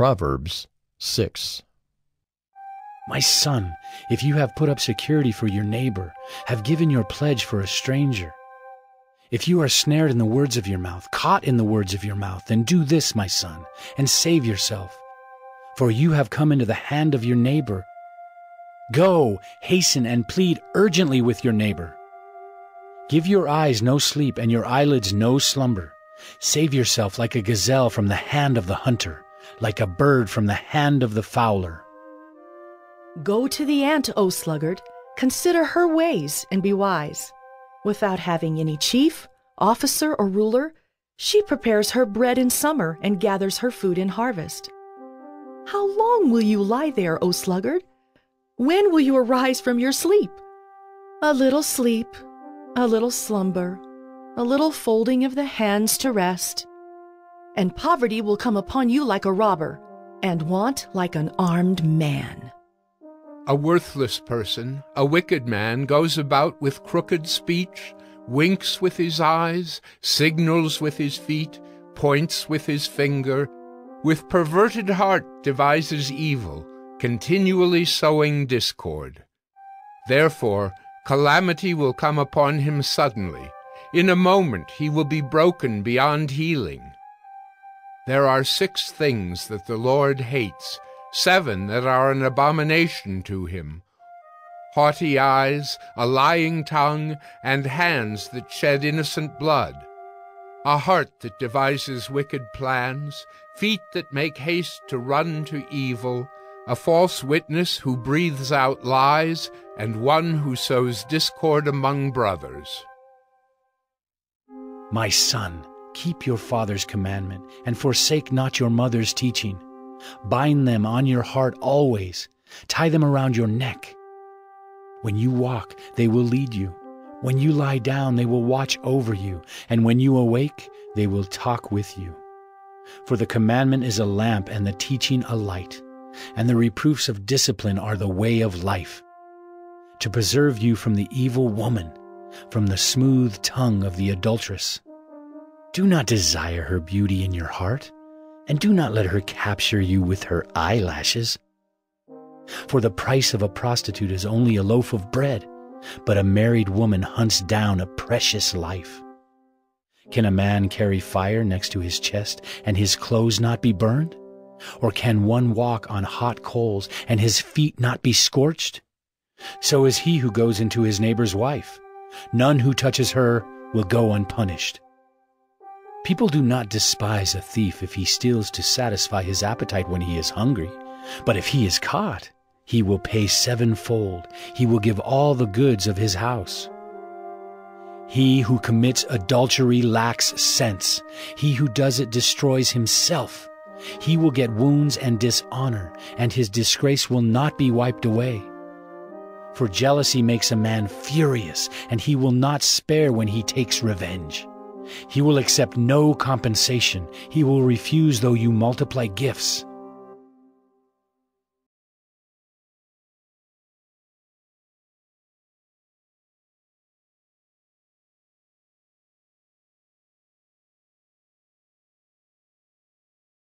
Proverbs 6. My son, if you have put up security for your neighbor, have given your pledge for a stranger, if you are snared in the words of your mouth, caught in the words of your mouth, then do this, my son, and save yourself. For you have come into the hand of your neighbor. Go, hasten, and plead urgently with your neighbor. Give your eyes no sleep and your eyelids no slumber. Save yourself like a gazelle from the hand of the hunter, like a bird from the hand of the fowler. Go to the ant, O sluggard, consider her ways and be wise. Without having any chief, officer, or ruler, she prepares her bread in summer and gathers her food in harvest. How long will you lie there, O sluggard? When will you arise from your sleep? A little sleep, a little slumber, a little folding of the hands to rest. And poverty will come upon you like a robber, and want like an armed man. A worthless person, a wicked man, goes about with crooked speech, winks with his eyes, signals with his feet, points with his finger, with perverted heart devises evil, continually sowing discord. Therefore, calamity will come upon him suddenly. In a moment he will be broken beyond healing. There are six things that the Lord hates seven that are an abomination to him haughty eyes, a lying tongue, and hands that shed innocent blood, a heart that devises wicked plans, feet that make haste to run to evil, a false witness who breathes out lies, and one who sows discord among brothers. My son, keep your father's commandment, and forsake not your mother's teaching Bind them on your heart always. Tie them around your neck. When you walk, they will lead you. When you lie down, they will watch over you. And when you awake, they will talk with you. For the commandment is a lamp and the teaching a light. And the reproofs of discipline are the way of life. To preserve you from the evil woman, from the smooth tongue of the adulteress. Do not desire her beauty in your heart and do not let her capture you with her eyelashes. For the price of a prostitute is only a loaf of bread, but a married woman hunts down a precious life. Can a man carry fire next to his chest and his clothes not be burned? Or can one walk on hot coals and his feet not be scorched? So is he who goes into his neighbor's wife. None who touches her will go unpunished. People do not despise a thief if he steals to satisfy his appetite when he is hungry. But if he is caught, he will pay sevenfold. He will give all the goods of his house. He who commits adultery lacks sense. He who does it destroys himself. He will get wounds and dishonor, and his disgrace will not be wiped away. For jealousy makes a man furious, and he will not spare when he takes revenge. He will accept no compensation. He will refuse though you multiply gifts.